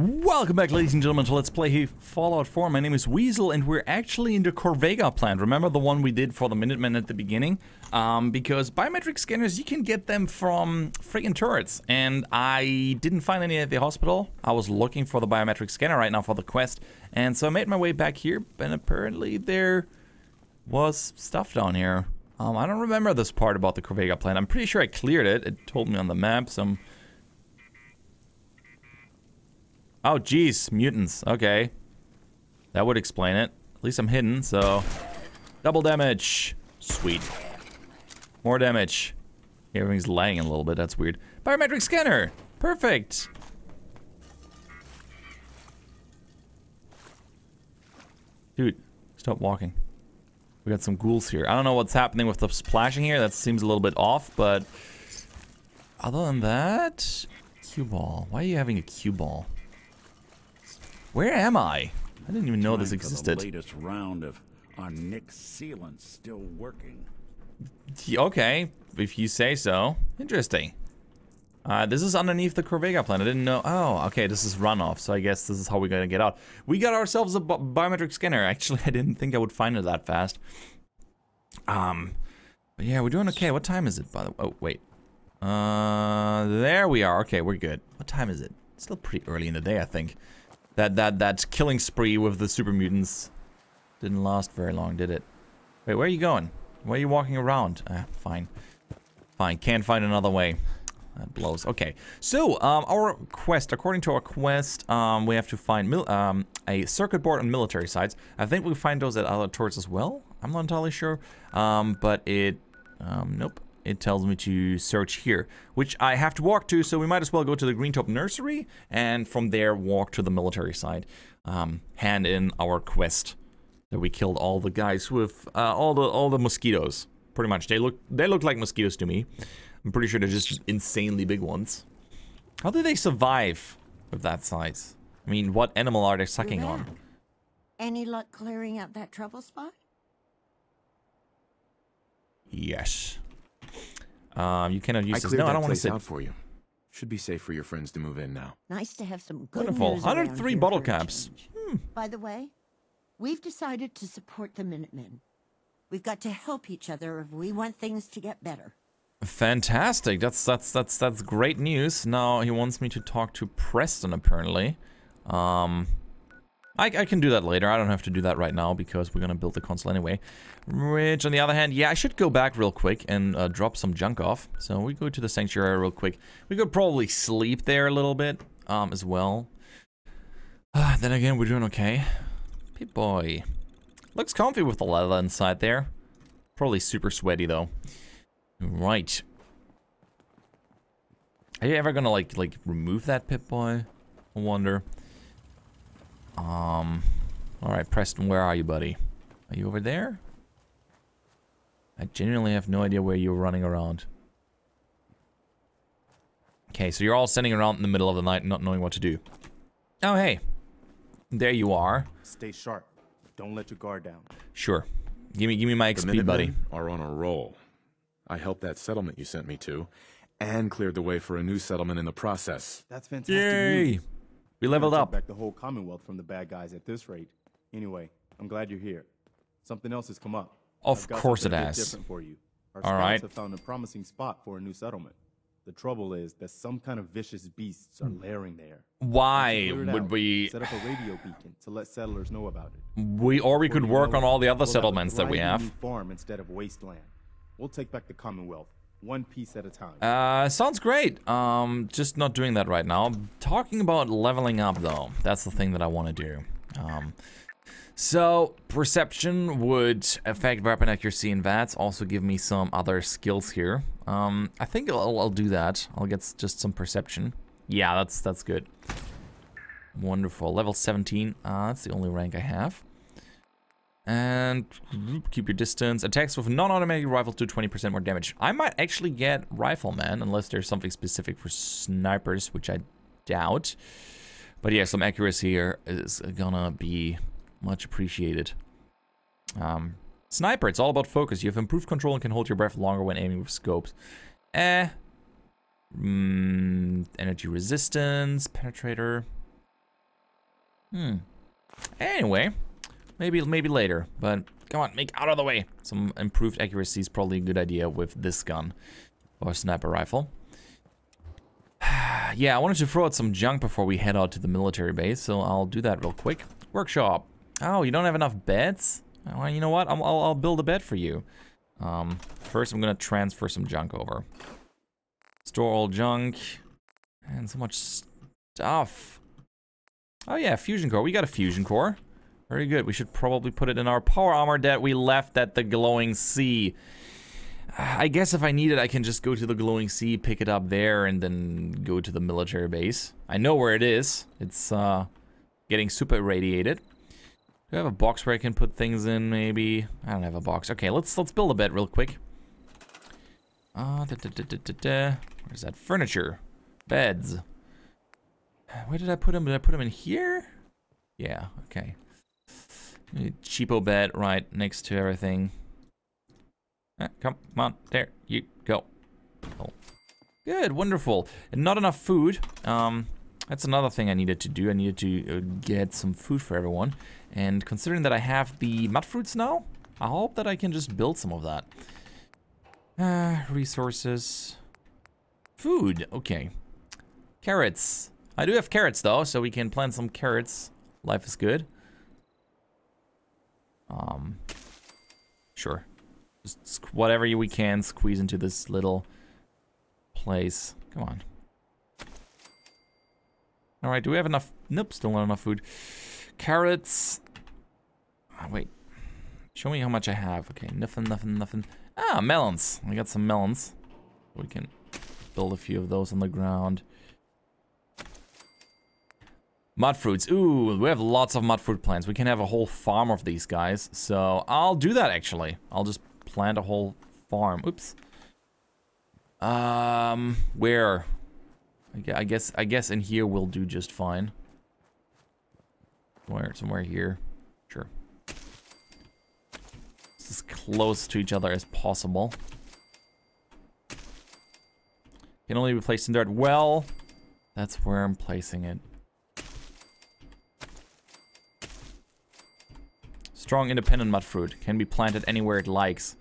Welcome back, ladies and gentlemen, to Let's Play Fallout 4. My name is Weasel, and we're actually in the Corvega plant. Remember the one we did for the Minutemen at the beginning? Um, because biometric scanners, you can get them from friggin' turrets. And I didn't find any at the hospital. I was looking for the biometric scanner right now for the quest. And so I made my way back here, and apparently there was stuff down here. Um, I don't remember this part about the Corvega plant. I'm pretty sure I cleared it. It told me on the map some Oh, geez, mutants. Okay. That would explain it. At least I'm hidden, so... Double damage. Sweet. More damage. Everything's lagging a little bit, that's weird. Biometric scanner! Perfect! Dude, stop walking. We got some ghouls here. I don't know what's happening with the splashing here. That seems a little bit off, but... Other than that... Cue ball. Why are you having a cue ball? Where am I? I didn't even know this existed. the latest round of our Nick sealant still working. Okay, if you say so. Interesting. Uh, this is underneath the Corvega plant. I didn't know. Oh, okay, this is runoff, so I guess this is how we're gonna get out. We got ourselves a bi biometric scanner. Actually, I didn't think I would find it that fast. Um, but yeah, we're doing okay. What time is it, by the way? Oh, wait. Uh, there we are. Okay, we're good. What time is it? It's still pretty early in the day, I think. That that that killing spree with the super mutants didn't last very long, did it? Wait, where are you going? Why are you walking around? Ah, fine. Fine, can't find another way. That blows. Okay, so um, our quest, according to our quest, um, we have to find um, a circuit board on military sites. I think we find those at other turrets as well. I'm not entirely sure, um, but it, um, nope it tells me to search here, which I have to walk to, so we might as well go to the Greentop Nursery, and from there walk to the military side. Um, hand in our quest that we killed all the guys with uh, all the all the mosquitoes. Pretty much, they look they look like mosquitoes to me. I'm pretty sure they're just insanely big ones. How do they survive with that size? I mean, what animal are they sucking on? Any luck clearing out that trouble spot? Yes. Um, you cannot use I this. No, I don't want to sit. out for you. Should be safe for your friends to move in now. Nice to have some good Wonderful. news 103 bottle caps. Hmm. By the way, we've decided to support the Minutemen. We've got to help each other if we want things to get better. Fantastic. That's that's that's that's great news. Now he wants me to talk to Preston apparently. Um I, I can do that later. I don't have to do that right now because we're gonna build the console anyway. Which, on the other hand, yeah, I should go back real quick and uh, drop some junk off. So we go to the sanctuary real quick. We could probably sleep there a little bit um, as well. Uh, then again, we're doing okay. Pip-Boy. Looks comfy with the leather inside there. Probably super sweaty, though. Right. Are you ever gonna, like, like remove that Pip-Boy? I wonder. Um, all right, Preston, where are you, buddy? Are you over there? I genuinely have no idea where you're running around. Okay, so you're all sitting around in the middle of the night not knowing what to do. Oh, hey. There you are. Stay sharp. Don't let your guard down. Sure. Give me give me my XP, the buddy. are on a roll. I helped that settlement you sent me to, and cleared the way for a new settlement in the process. That's fantastic Yay! news. We leveled up. back the whole Commonwealth from the bad guys at this rate. Anyway, I'm glad you're here. Something else has come up. Of course it has. Different for you. Our All scouts have found a promising spot for a new settlement. The trouble is that some kind of vicious beasts are lairing there. Why would out. we set up a radio beacon to let settlers know about it? we or we could work on all the other we'll settlements that we have. farm instead of wasteland. We'll take back the Commonwealth, one piece at a time. Uh, sounds great. Um, just not doing that right now. Talking about leveling up, though. That's the thing that I want to do. Um, so, perception would affect weapon accuracy and VATS. Also give me some other skills here. Um, I think I'll, I'll do that. I'll get just some perception. Yeah, that's that's good. Wonderful. Level 17. Uh, that's the only rank I have. And keep your distance. Attacks with non-automatic rifles do 20% more damage. I might actually get rifleman unless there's something specific for snipers, which I doubt. But yeah, some accuracy here is gonna be much appreciated. Um, sniper, it's all about focus. You have improved control and can hold your breath longer when aiming with scopes. Eh. Mm, energy resistance, penetrator. Hmm. Anyway, maybe maybe later, but come on, make out of the way. Some improved accuracy is probably a good idea with this gun or sniper rifle. yeah, I wanted to throw out some junk before we head out to the military base, so I'll do that real quick. Workshop. Oh, you don't have enough beds? Well, you know what? I'll, I'll, I'll build a bed for you. Um, first, I'm gonna transfer some junk over. Store all junk. And so much stuff. Oh yeah, fusion core. We got a fusion core. Very good. We should probably put it in our power armor that we left at the glowing sea. I guess if I need it, I can just go to the glowing sea, pick it up there, and then go to the military base. I know where it is. It's uh, getting super irradiated. Do I have a box where I can put things in, maybe? I don't have a box. Okay, let's let's build a bed real quick. Uh, da, da, da. Where's that? Furniture. Beds. Where did I put them? Did I put them in here? Yeah, okay. Cheapo bed right next to everything. Ah, come on, there you go. Oh. Good, wonderful. And not enough food. Um, that's another thing I needed to do. I needed to uh, get some food for everyone. And considering that I have the mud fruits now, I hope that I can just build some of that. Uh, resources. Food, okay. Carrots. I do have carrots though, so we can plant some carrots. Life is good. Um, sure. Just whatever we can squeeze into this little place. Come on. All right, do we have enough? Nope, still not enough food. Carrots. Oh, wait. Show me how much I have. Okay, nothing, nothing, nothing. Ah, melons. I got some melons. We can build a few of those on the ground. Mud fruits. Ooh, we have lots of mud fruit plants. We can have a whole farm of these guys. So I'll do that actually. I'll just plant a whole farm. Oops. Um, where? I guess I guess in here we'll do just fine. Somewhere, somewhere here. Sure. It's as close to each other as possible. Can only be placed in dirt. Well, that's where I'm placing it. Strong independent mud fruit. Can be planted anywhere it likes.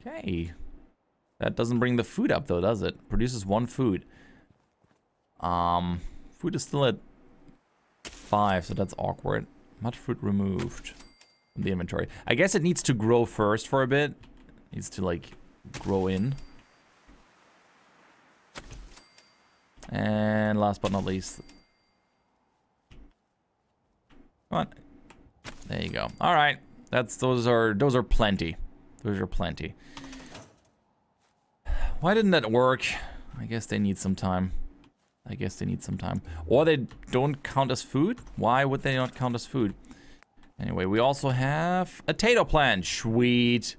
Okay. That doesn't bring the food up though, does it? Produces one food. Um, food is still at five, so that's awkward. Mud fruit removed from the inventory. I guess it needs to grow first for a bit. It needs to like grow in. And last but not least. Come on. There you go. All right. That's those are those are plenty. Those are plenty. Why didn't that work? I guess they need some time. I guess they need some time. Or they don't count as food? Why would they not count as food? Anyway, we also have a tato plant. Sweet.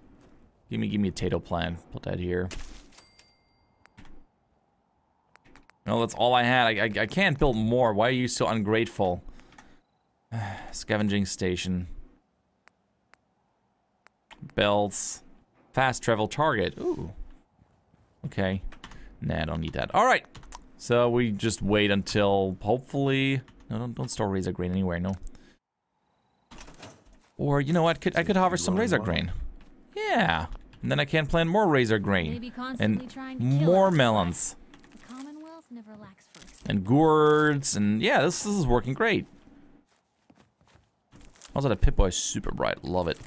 Give me, give me a tato plant. Put that here. No, that's all I had. I, I, I can't build more. Why are you so ungrateful? Scavenging station. Belts. Fast travel target. Ooh. Okay. Nah, I don't need that. All right. So we just wait until hopefully... No, don't, don't store razor grain anywhere, no. Or, you know what, could, I could harvest some razor grain. Yeah. And then I can plant more razor grain. And more melons. And gourds, and yeah, this, this is working great. Also, the Pip-Boy super bright. Love it.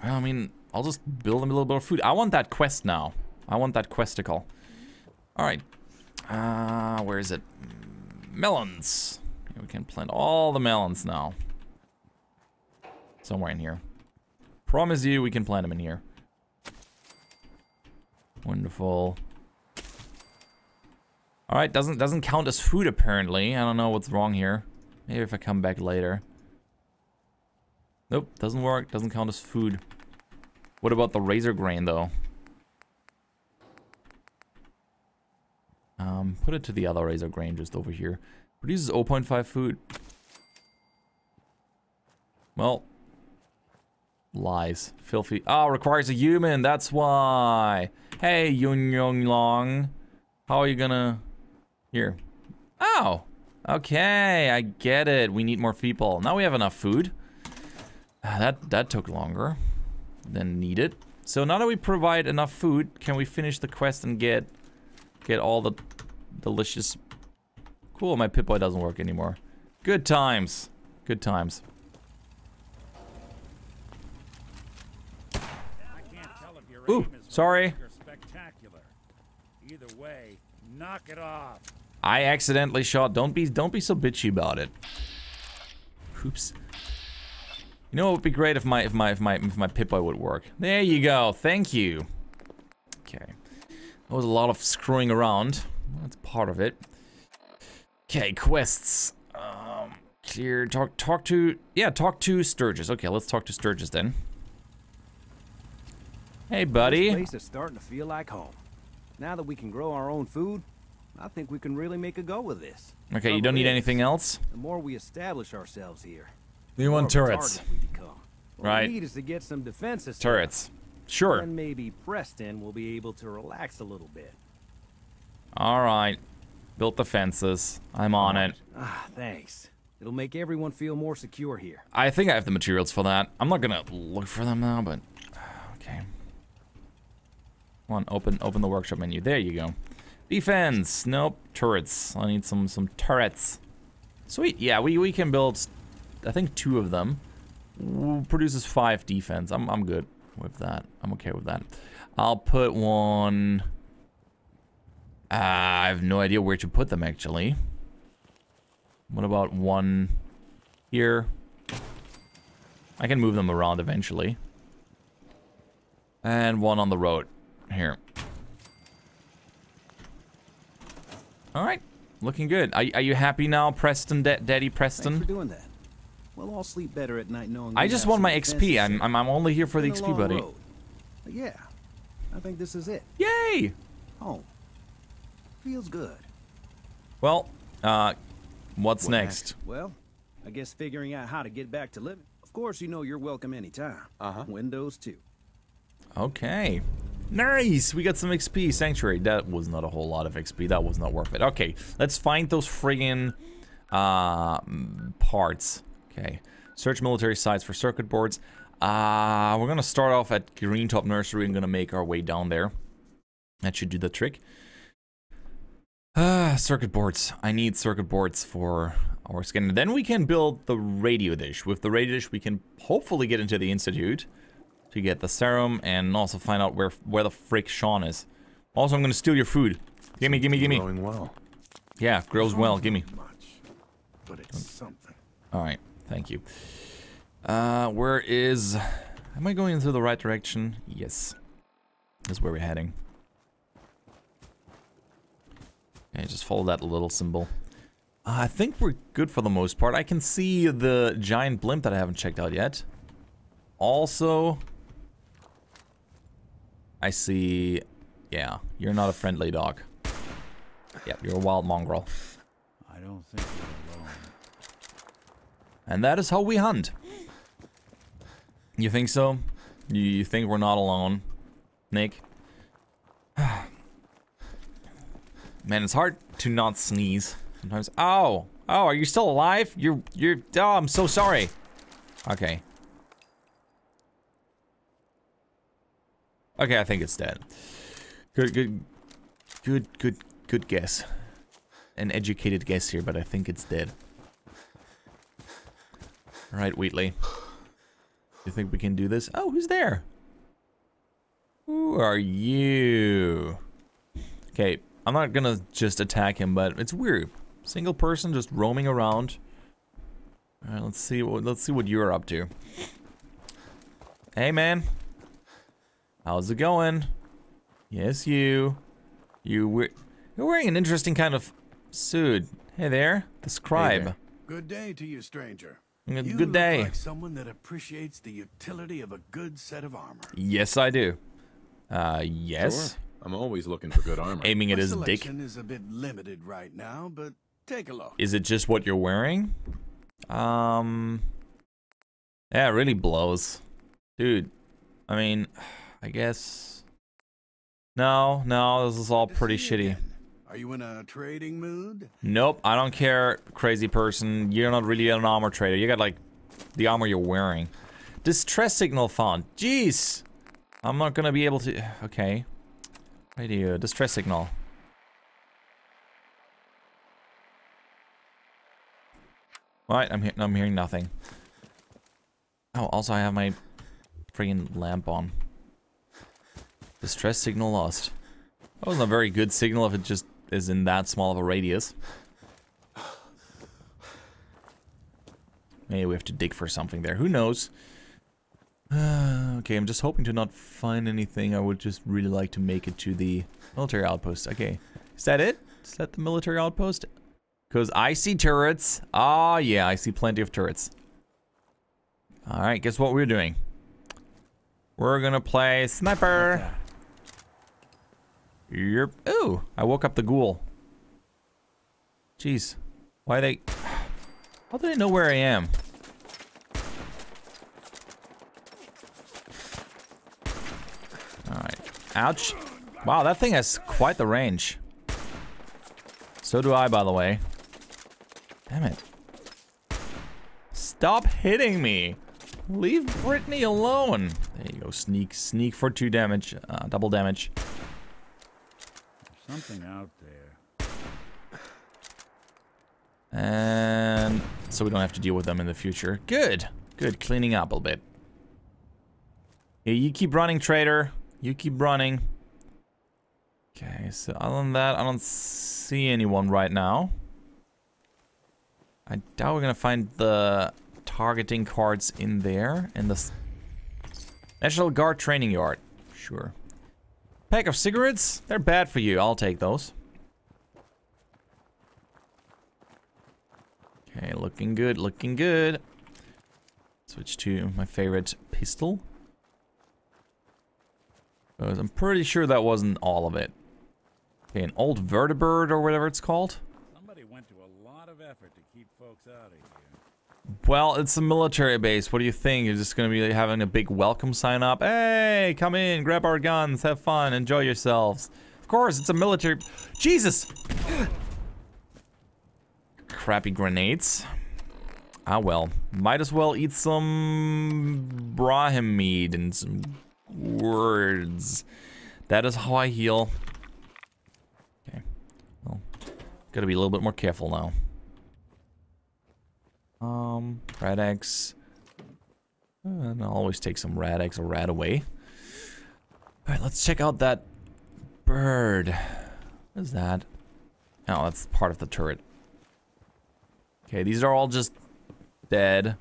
Well, I mean, I'll just build them a little bit of food. I want that quest now. I want that questicle. Alright. Uh, where is it? Melons. We can plant all the melons now. Somewhere in here. Promise you we can plant them in here. Wonderful. Alright, doesn't doesn't count as food apparently. I don't know what's wrong here. Maybe if I come back later. Nope, doesn't work. Doesn't count as food. What about the razor grain though? Um, put it to the other razor grain just over here. Produces 0.5 food. Well, lies. Filthy. Oh, requires a human. That's why. Hey, Yun Yong Long. How are you gonna... Here. Oh, okay, I get it. We need more people. Now we have enough food. Ah, That that took longer than needed. So now that we provide enough food, can we finish the quest and get get all the delicious? Cool, my Pip-Boy doesn't work anymore. Good times. Good times. Ooh, sorry. way, knock it off. I accidentally shot. Don't be don't be so bitchy about it. Oops. You know what would be great if my if my if my if my Pip-Boy would work. There you go. Thank you. Okay. That was a lot of screwing around. That's part of it. Okay, quests. Um clear talk talk to yeah, talk to Sturgis. Okay, let's talk to Sturgis then. Hey buddy. This place is starting to feel like home. Now that we can grow our own food, I think we can really make a go with this. Okay, you don't need is, anything else? The more we establish ourselves here, You the more want turrets. we become. What Right. we need is to get some defenses. Turrets. Sure. And maybe Preston will be able to relax a little bit. All right. Built the fences. I'm on it. Ah, thanks. It'll make everyone feel more secure here. I think I have the materials for that. I'm not gonna look for them now, but okay. Come on, open open the workshop menu. There you go. Defense. Nope. Turrets. I need some some turrets. Sweet. Yeah, we we can build. I think two of them. Produces five defense. I'm I'm good with that. I'm okay with that. I'll put one. Uh, I have no idea where to put them actually. What about one here? I can move them around eventually. And one on the road. Here. Alright. Looking good. Are, are you happy now, Preston, da Daddy Thanks for Preston? doing that. We'll all sleep better at night knowing. I just want my XP. I'm. I'm, I'm only here for the XP, buddy. road. Yeah, I think this is it. Yay! Home. Feels good. Well, uh, what's What next? Well, I guess figuring out how to get back to living. Of course, you know you're welcome anytime. Uh-huh. Windows too. Okay. Nice! We got some XP. Sanctuary. That was not a whole lot of XP. That was not worth it. Okay, let's find those friggin' uh, parts. Okay. Search military sites for circuit boards. Uh, we're gonna start off at Greentop Nursery and gonna make our way down there. That should do the trick. Ah, circuit boards. I need circuit boards for our scanner. Then we can build the radio dish. With the radio dish, we can hopefully get into the Institute to get the serum and also find out where where the frick Sean is. Also, I'm gonna steal your food. Gimme, gimme, gimme. Growing well. Yeah, grows well. Gimme. Much, but it's something. All right, thank you. Uh, where is? Am I going into the right direction? Yes. This is where we're heading. Okay, just follow that little symbol. Uh, I think we're good for the most part. I can see the giant blimp that I haven't checked out yet. Also, I see. Yeah, you're not a friendly dog. Yep, you're a wild mongrel. I don't think you're alone. And that is how we hunt. You think so? You, you think we're not alone, Nick? Man, it's hard to not sneeze sometimes. Oh, oh, are you still alive? You're, you're. Oh, I'm so sorry. Okay. Okay, I think it's dead. Good, good, good, good, good guess. An educated guess here, but I think it's dead. All right, Wheatley. You think we can do this? Oh, who's there? Who are you? Okay, I'm not gonna just attack him, but it's weird. Single person just roaming around. All right, let's see what let's see what you're up to. Hey, man. How's it going? Yes, you. You we you're wearing an interesting kind of suit. Hey there, the scribe. Good day to you, stranger. Good- You good look day. like someone that appreciates the utility of a good set of armor. Yes, I do. Uh, yes. Sure. I'm always looking for good armor. Aiming at My his dick. selection is a bit limited right now, but take a look. Is it just what you're wearing? Um. Yeah, it really blows. Dude, I mean, I guess. No, no, this is all pretty shitty. again. Are you in a trading mood? Nope, I don't care, crazy person. You're not really an armor trader. You got like the armor you're wearing. Distress signal found. Jeez. I'm not gonna be able to. Okay. Radio. Distress signal. Right, I'm, he I'm hearing nothing. Oh, also I have my freaking lamp on. Distress signal lost. That wasn't a very good signal if it just is in that small of a radius. Maybe we have to dig for something there. Who knows? Uh, okay, I'm just hoping to not find anything. I would just really like to make it to the military outpost. Okay, is that it? Is that the military outpost? Because I see turrets. Ah, yeah, I see plenty of turrets. Alright, guess what we're doing? We're gonna play sniper. Yep. Ooh, I woke up the ghoul. Jeez. Why they... How do they know where I am? Alright. Ouch. Wow, that thing has quite the range. So do I, by the way. Damn it. Stop hitting me. Leave Brittany alone. There you go. Sneak. Sneak for two damage. Uh, double damage. Something out there. And so we don't have to deal with them in the future. Good. Good. Cleaning up a bit. Yeah, you keep running, trader. You keep running. Okay, so other than that, I don't see anyone right now. I doubt we're gonna find the targeting cards in there. In the National Guard Training Yard. Sure. Pack of cigarettes? They're bad for you. I'll take those. Okay, looking good, looking good. Switch to my favorite pistol. I'm pretty sure that wasn't all of it. Okay, an old vertibird or whatever it's called. Somebody went to a lot of effort to keep folks out of here. Well, it's a military base. What do you think? You're just going to be having a big welcome sign up? Hey, come in, grab our guns, have fun, enjoy yourselves. Of course, it's a military... Jesus! Crappy grenades. Ah, well. Might as well eat some Brahmin mead and some words. That is how I heal. Okay. Well, gotta be a little bit more careful now. Um, Rad-X. Uh, and I'll always take some Rad-X or Rad-Away. Alright, let's check out that bird. What is that? Oh, that's part of the turret. Okay, these are all just dead.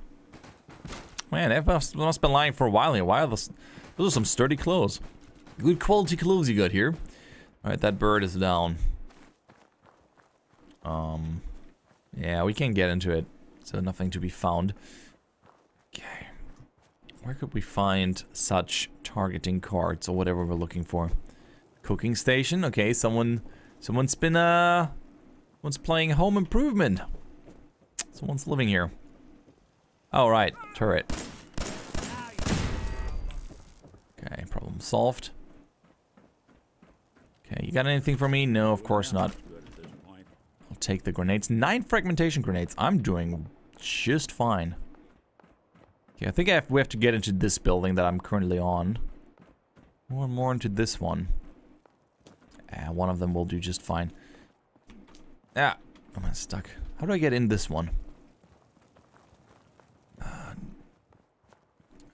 Man, they must, must have been lying for a while here. Why are those, those are some sturdy clothes. Good quality clothes you got here. Alright, that bird is down. Um, yeah, we can't get into it. So nothing to be found. Okay. Where could we find such targeting cards or whatever we're looking for? Cooking station. Okay, someone someone's been uh someone's playing home improvement. Someone's living here. Oh right, turret. Okay, problem solved. Okay, you got anything for me? No, of course not. Good at this point. I'll take the grenades. Nine fragmentation grenades. I'm doing just fine. Okay, I think I have, we have to get into this building that I'm currently on. More and more into this one. Ah, one of them will do just fine. Ah, am I stuck? How do I get in this one? Uh,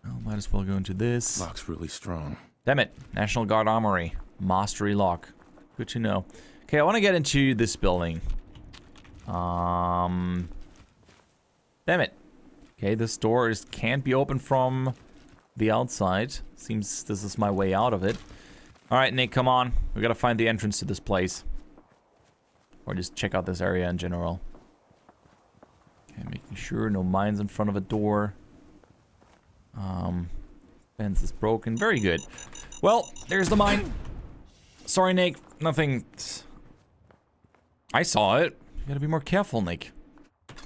oh, might as well go into this. Lock's really strong. Damn it. National Guard Armory. Mastery lock. Good to know. Okay, I want to get into this building. Um... Damn it. Okay, this door is, can't be opened from the outside. Seems this is my way out of it. Alright, Nick, come on. We gotta find the entrance to this place. Or just check out this area in general. Okay, making sure no mines in front of a door. Um, fence is broken. Very good. Well, there's the mine. Sorry, Nick. Nothing. I saw it. You gotta be more careful, Nick.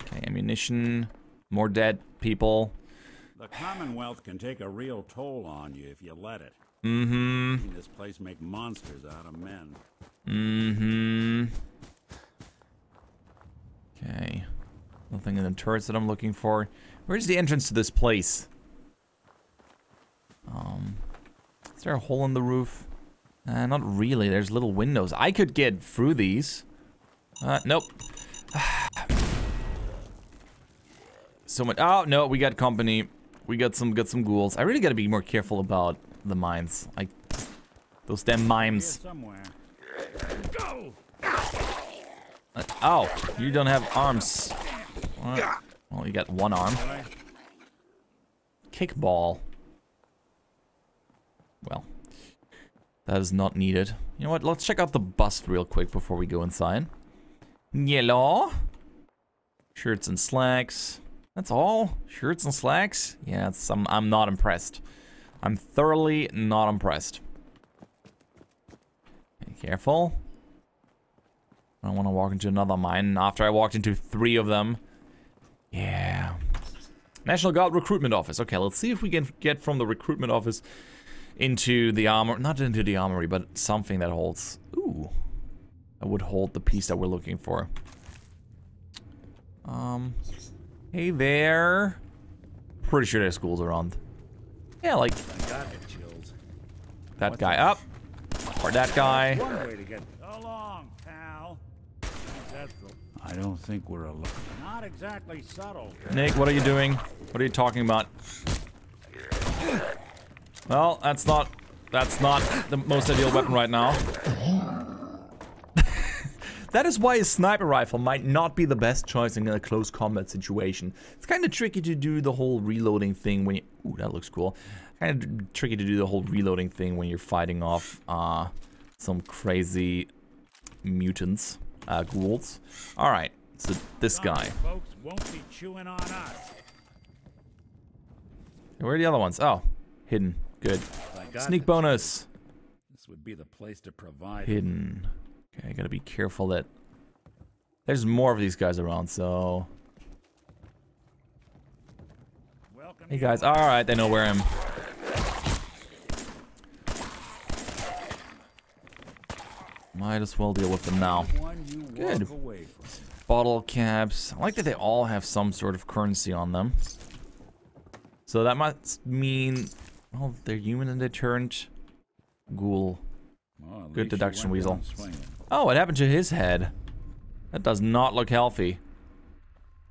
Okay, ammunition. More dead people. The Commonwealth can take a real toll on you if you let it. Mm-hmm. This place make monsters out of men. Mm-hmm. Okay. Nothing in the turrets that I'm looking for. Where's the entrance to this place? Um, is there a hole in the roof? Uh, not really. There's little windows. I could get through these. Uh, nope. so much. Oh no, we got company. We got some got some ghouls. I really got to be more careful about the mines. Like those damn mimes. Go! Uh, oh, you don't have arms. What? Well, you got one arm. Kickball. Well, that is not needed. You know what? Let's check out the bust real quick before we go inside. Yellow. Shirts and slacks. That's all? Shirts and slacks? Yeah, I'm, I'm not impressed. I'm thoroughly not impressed. Be careful. I don't want to walk into another mine after I walked into three of them. Yeah. National Guard Recruitment Office. Okay, let's see if we can get from the recruitment office into the armor. Not into the armory, but something that holds. Ooh. That would hold the piece that we're looking for. Um. Hey there. Pretty sure there's schools around. Yeah, like I got the chills. that guy up. Or that guy. One way to get. So pal. I don't think we're alone. Not exactly subtle. Nick, what are you doing? What are you talking about? Well, that's not that's not the most ideal weapon right now. That is why a sniper rifle might not be the best choice in a close combat situation. It's kind of tricky to do the whole reloading thing when you Ooh, that looks cool. Kind of tricky to do the whole reloading thing when you're fighting off uh some crazy mutants, uh ghouls. All right. So this guy. Folks won't be chewing on us. Where are the other ones? Oh, hidden. Good. Sneak bonus. This would be the place to provide. Hidden. Okay, I gotta be careful that there's more of these guys around, so. Welcome Hey guys, alright, they know where I am. Might as well deal with them now. Good. walk away from. Bottle caps. I like that they all have some sort of currency on them. So that must mean, well, they're human and they turned ghoul. Well, Good deduction, Weasel. Oh, what happened to his head? That does not look healthy.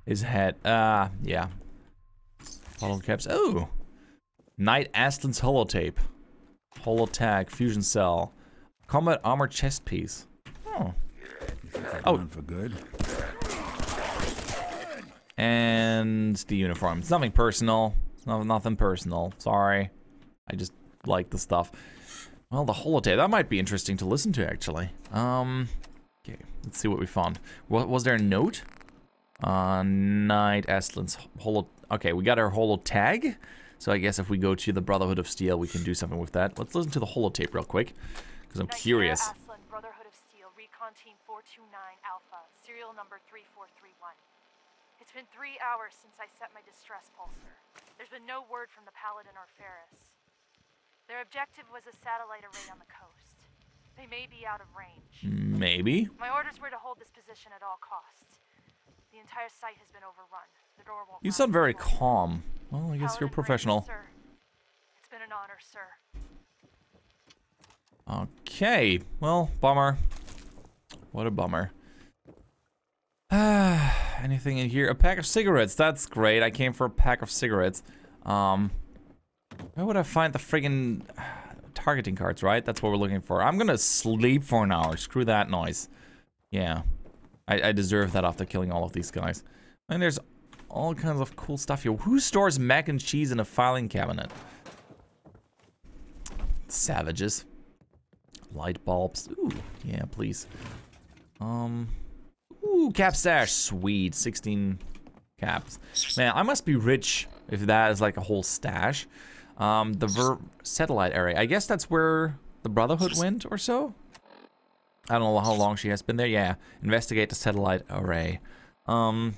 His head. Ah, yeah. Bottle caps. Oh! Knight Astlin's holotape. Holotag, fusion cell. Combat armor chest piece. Oh. Oh. For good. And the uniform. It's nothing personal. It's nothing personal. Sorry. I just like the stuff. Well, the holotape. That might be interesting to listen to, actually. Um, okay. Let's see what we found. What, was there a note? Uh, Knight Astlin's holo... Okay, we got our holo tag. So I guess if we go to the Brotherhood of Steel, we can do something with that. Let's listen to the holotape real quick. Because I'm Nigeria curious. Astlin, Brotherhood of Steel, Recon Team 429 Alpha, serial number 3431. It's been three hours since I set my distress pulsar. There's been no word from the Paladin or Ferris. Their objective was a satellite array on the coast. They may be out of range. Maybe. My orders were to hold this position at all costs. The entire site has been overrun. The door won't You sound very calm. Well, I guess you're Paladin professional. sir. It's been an honor, sir. Okay. Well, bummer. What a bummer. Ah, anything in here? A pack of cigarettes. That's great. I came for a pack of cigarettes. Um, where would I find the friggin' targeting cards, right? That's what we're looking for. I'm gonna sleep for an hour. Screw that noise. Yeah. I, I deserve that after killing all of these guys. And there's all kinds of cool stuff here. Who stores mac and cheese in a filing cabinet? Savages. Light bulbs. Ooh, yeah, please. Um, ooh, cap stash. Sweet, 16 caps. Man, I must be rich if that is like a whole stash. Um, the ver satellite area. I guess that's where the Brotherhood went or so. I don't know how long she has been there. Yeah, investigate the satellite array. Um,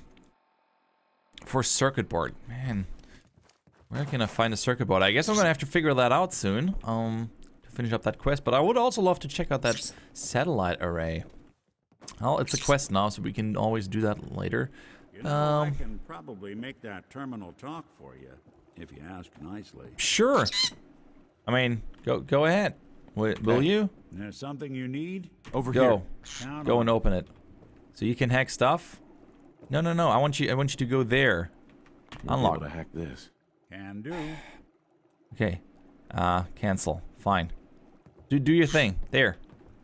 for circuit board, man. Where can I find a circuit board? I guess I'm gonna have to figure that out soon. Um, to finish up that quest. But I would also love to check out that satellite array. Well, it's a quest now, so we can always do that later. You know, I Um, can probably make that terminal talk for you, if you ask nicely. Sure. I mean, go go ahead. Will, will you? There's something you need? Over Go. here. Count Go and open it. So you can hack stuff? No, no, no. I want you I want you to go there. We'll be Unlock. able to hack this. Can do. Okay. Uh, cancel. Fine. Do do your thing. There.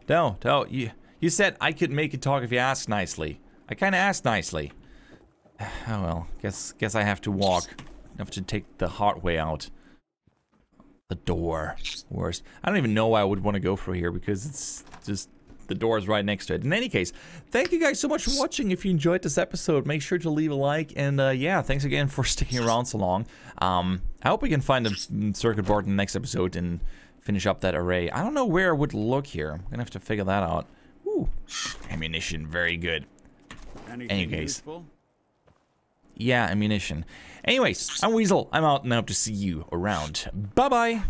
No, no. You you said I could make it talk if you asked nicely. I kind of asked nicely. Oh well. Guess guess I have to walk. I have to take the hard way out. The door. Worst. I don't even know why I would want to go through here because it's just the door is right next to it. In any case, thank you guys so much for watching. If you enjoyed this episode, make sure to leave a like. And uh, yeah, thanks again for sticking around so long. Um, I hope we can find a mm, circuit board in the next episode and finish up that array. I don't know where I would look here. I'm gonna have to figure that out. Ooh, ammunition, very good. Anything Anyways. useful? Yeah, ammunition. Anyways, I'm Weasel. I'm out and I hope to see you around. Bye bye.